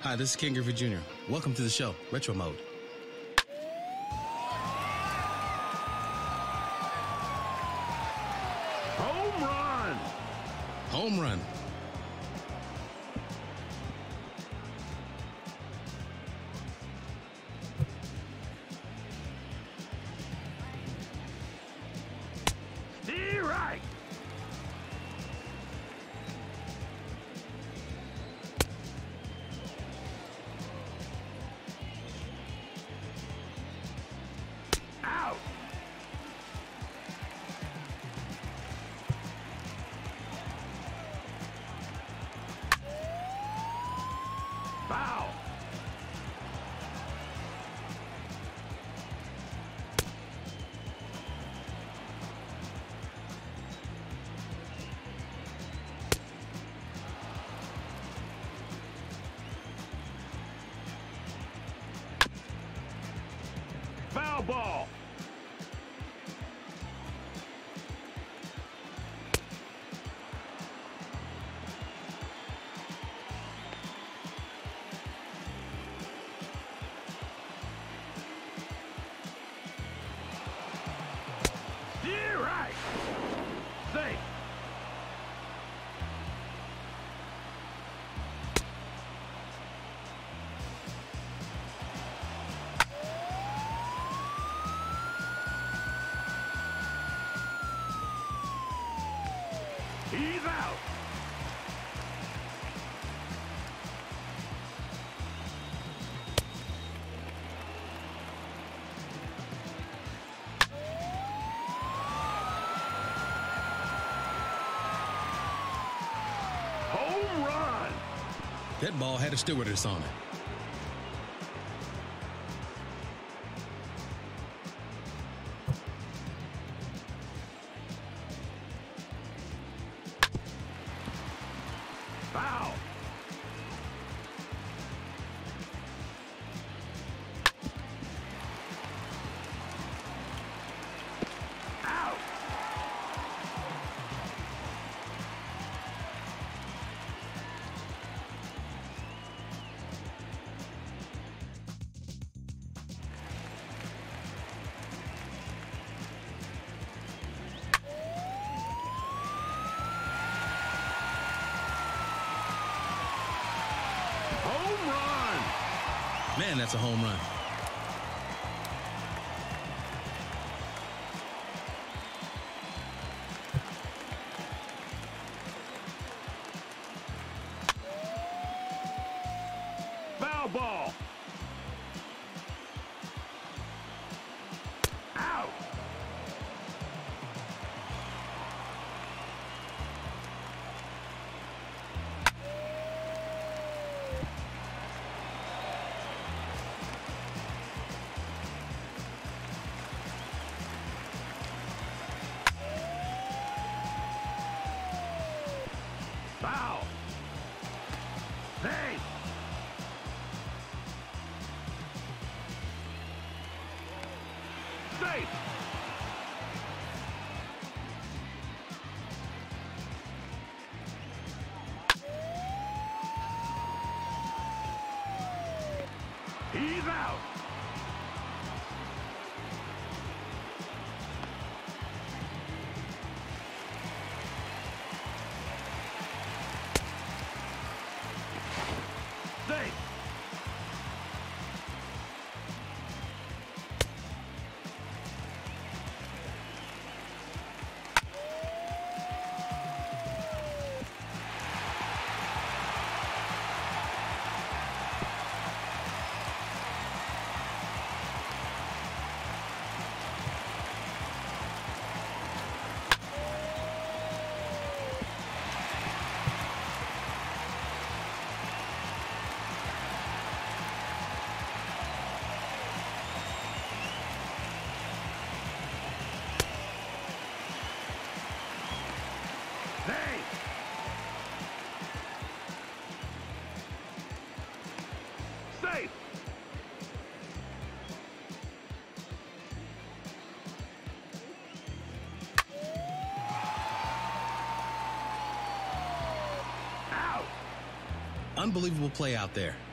Hi, this is Ken Griffey Jr. Welcome to the show, Retro Mode. Home run! Home run. Ball! He's out! Home run! That ball had a stewardess on it. Man, that's a home run. Safe! Unbelievable play out there.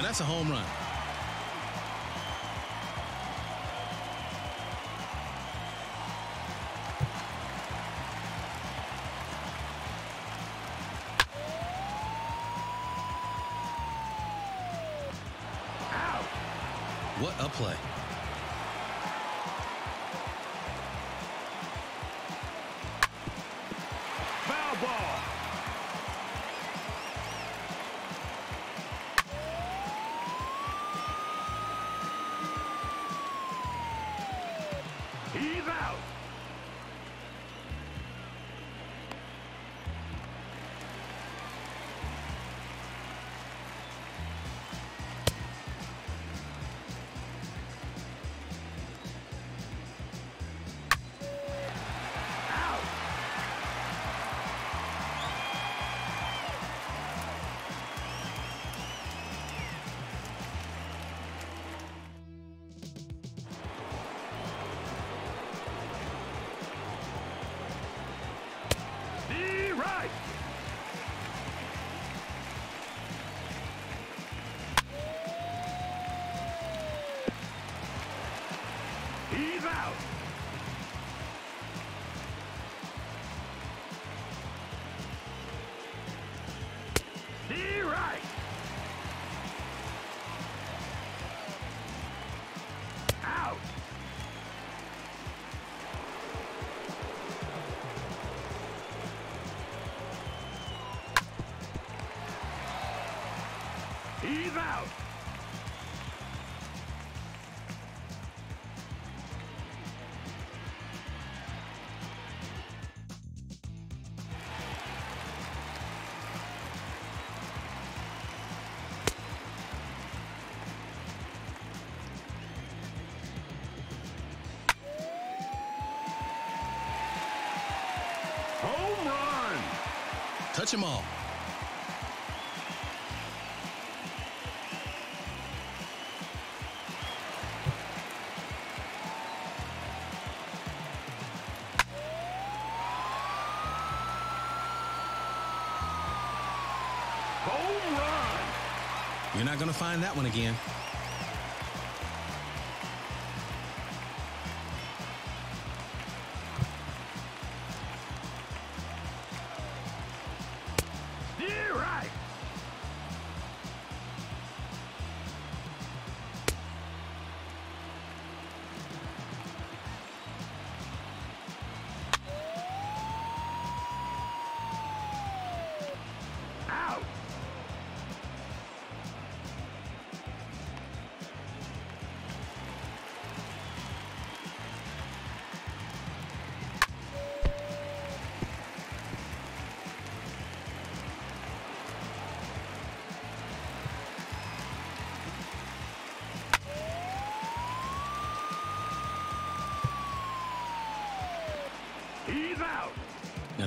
Now that's a home run. What a play. He's out. Touch them all. Home run. You're not going to find that one again.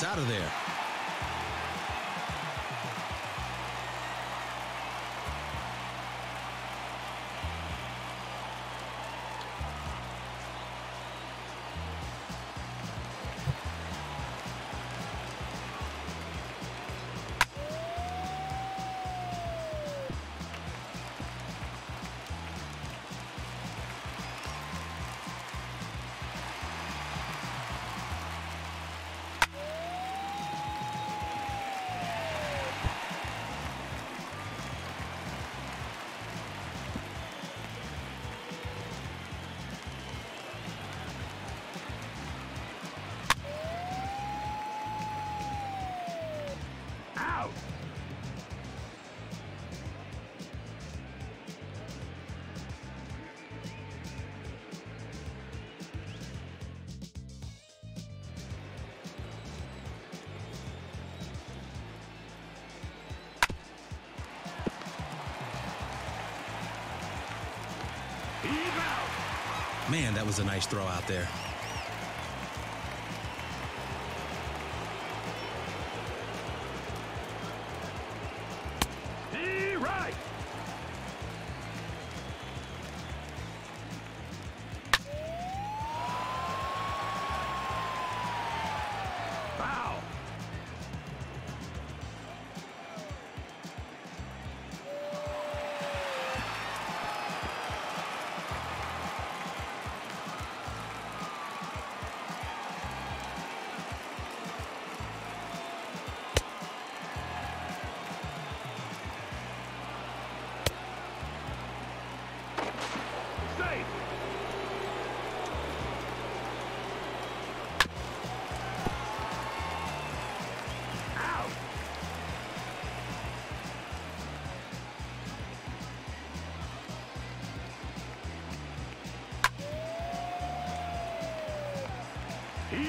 That's out of there. Man, that was a nice throw out there.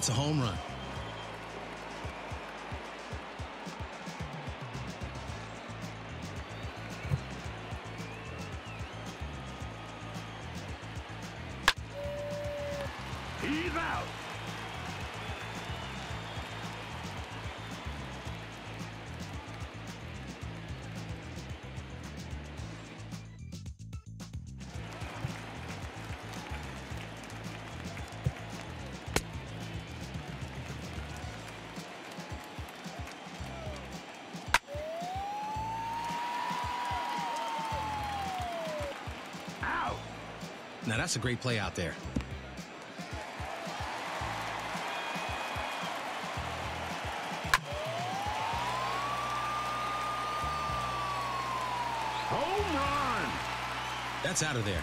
That's a home run. Now that's a great play out there. Home run. That's out of there.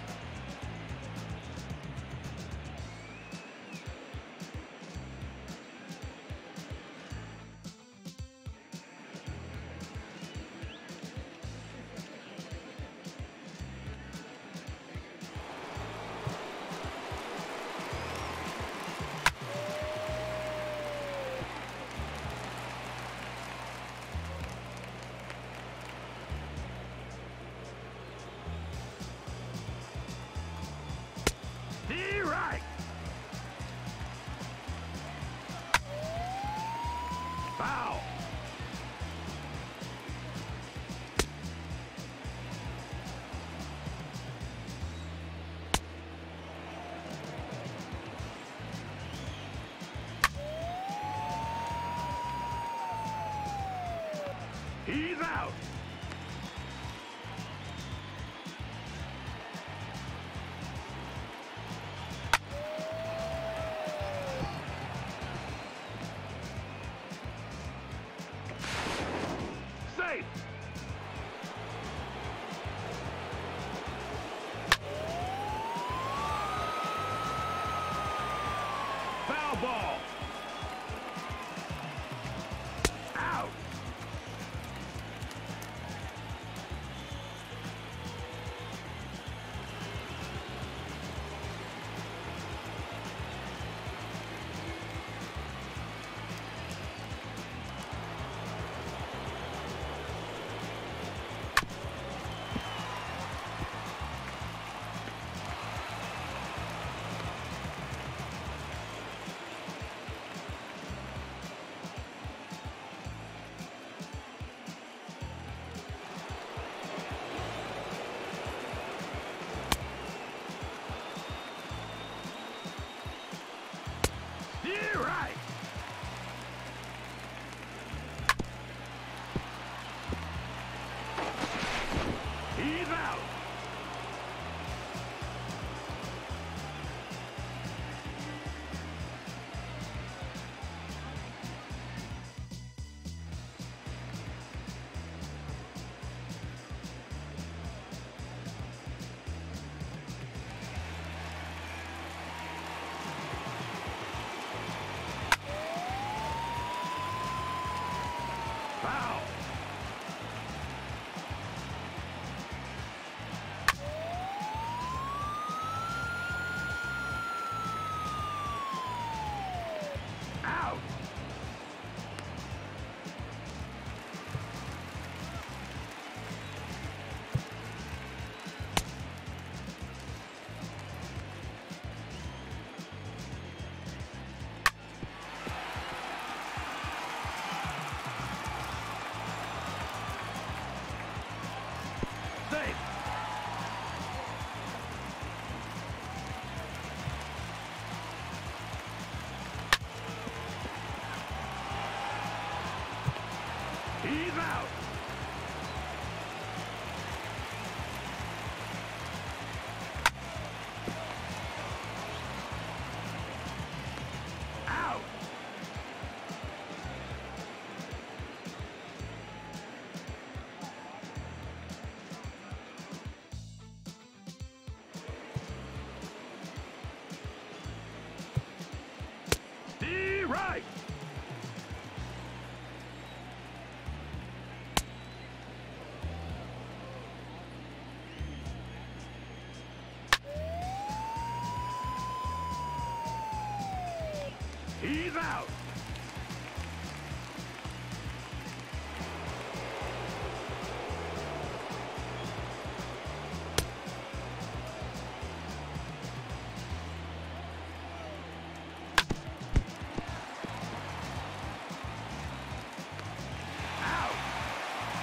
He's out.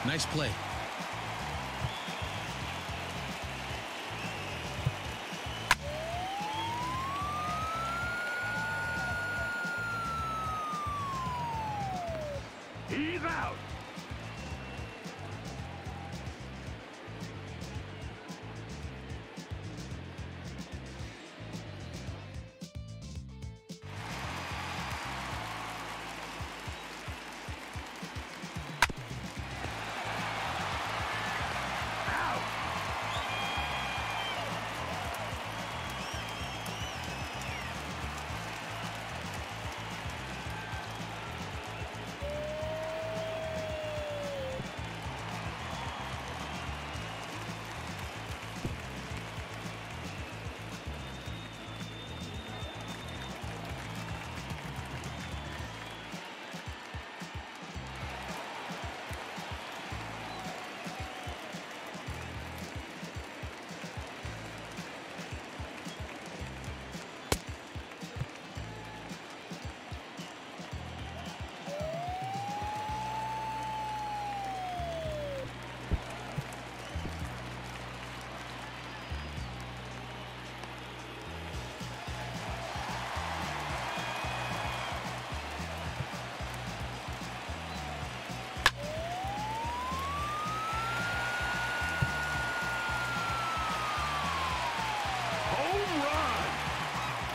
Nice play.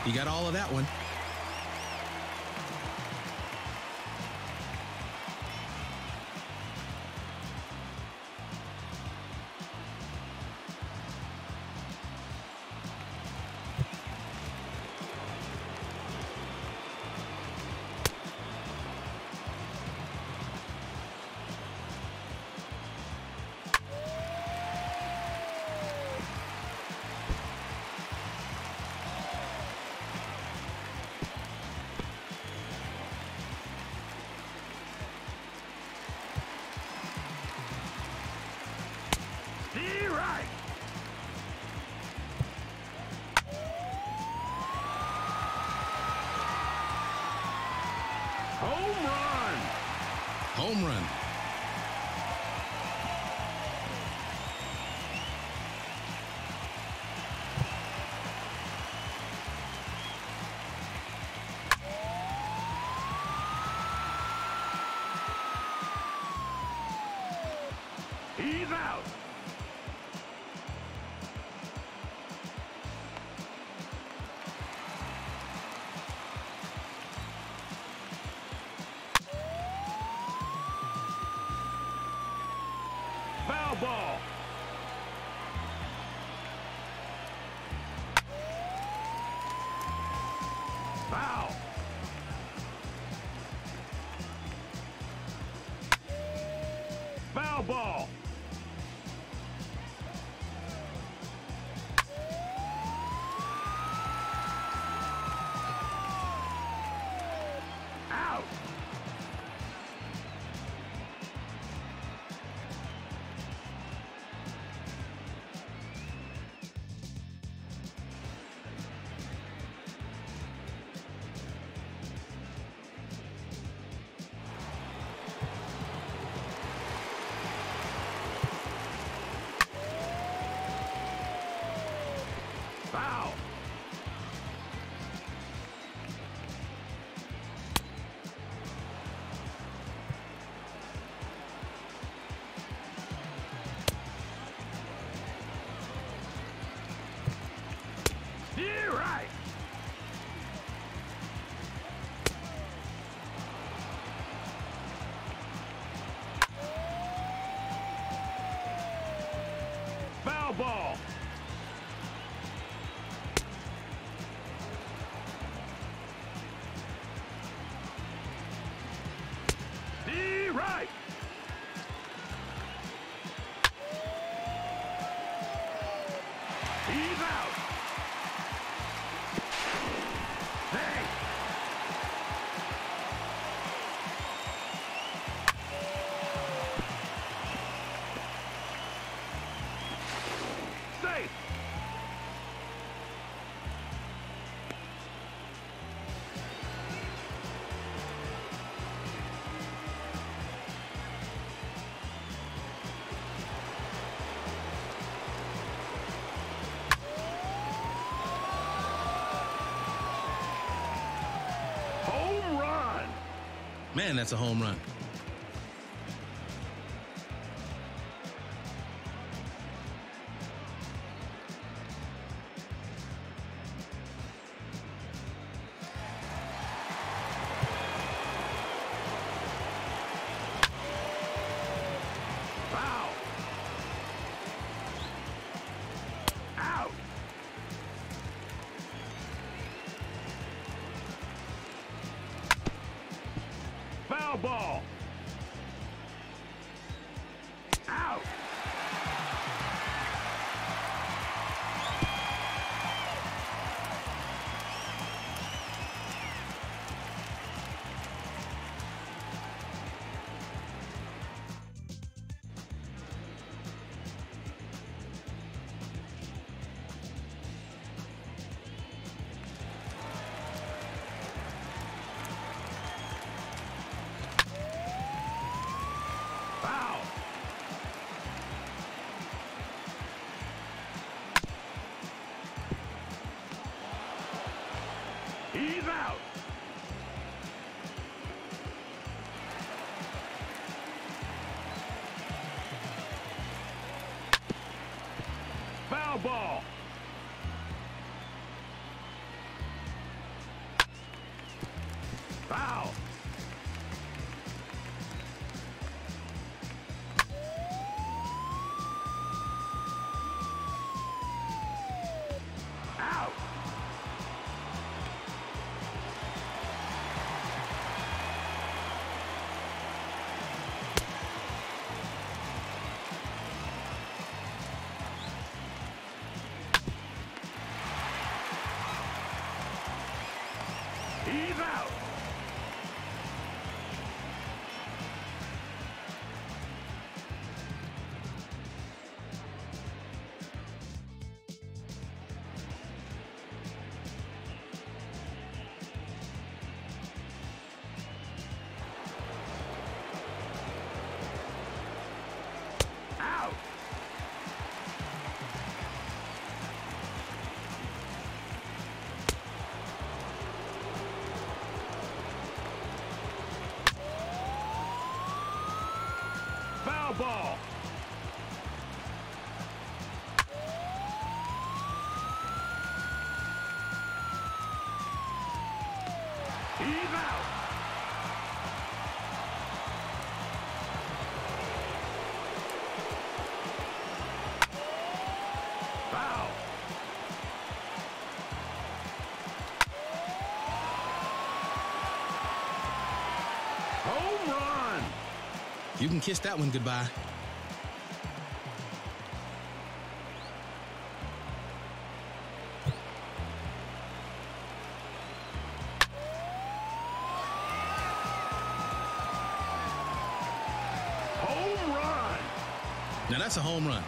You got all of that one. Home run. Home run. Man, that's a home run. Ball. He's out. Home run. You can kiss that one goodbye. Home run. Now that's a home run.